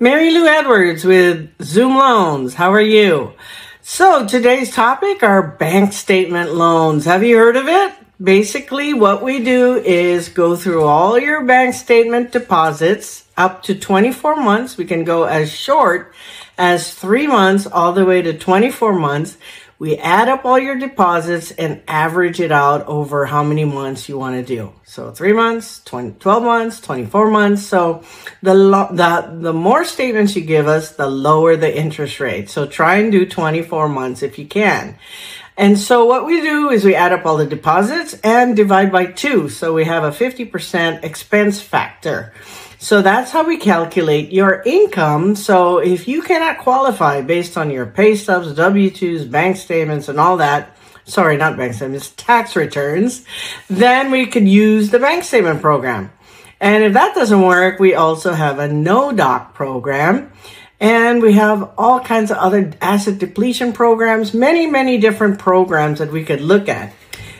Marylou Edwards with Zoom Loans. How are you? So today's topic are bank statement loans. Have you heard of it? Basically, what we do is go through all your bank statement deposits up to 24 months. We can go as short as three months all the way to 24 months. We add up all your deposits and average it out over how many months you want to do. So three months, 20, 12 months, 24 months. So the, lo- the, the more statements you give us, the lower the interest rate. So try and do 24 months if you can. And so what we do is we add up all the deposits and divide by two. So we have a 50% expense factor. So that's how we calculate your income. So if you cannot qualify based on your pay stubs, W-2s, bank statements, and all that, sorry, not bank statements, tax returns, then we could use the bank statement program. And if that doesn't work, we also have a no doc program. And we have all kinds of other asset depletion programs, many, many different programs that we could look at.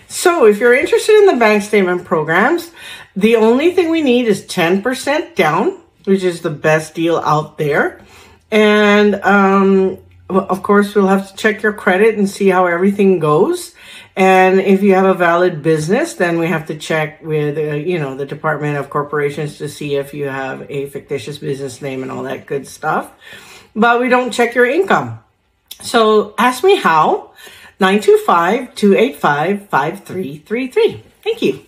So if you're interested in the bank statement programs, the only thing we need is 10% down, which is the best deal out there. And, um, of course, we'll have to check your credit and see how everything goes. And if you have a valid business, then we have to check with, uh, you know, the Department of Corporations to see if you have a fictitious business name and all that good stuff. But we don't check your income. So ask me how. 925 285 5333. Thank you.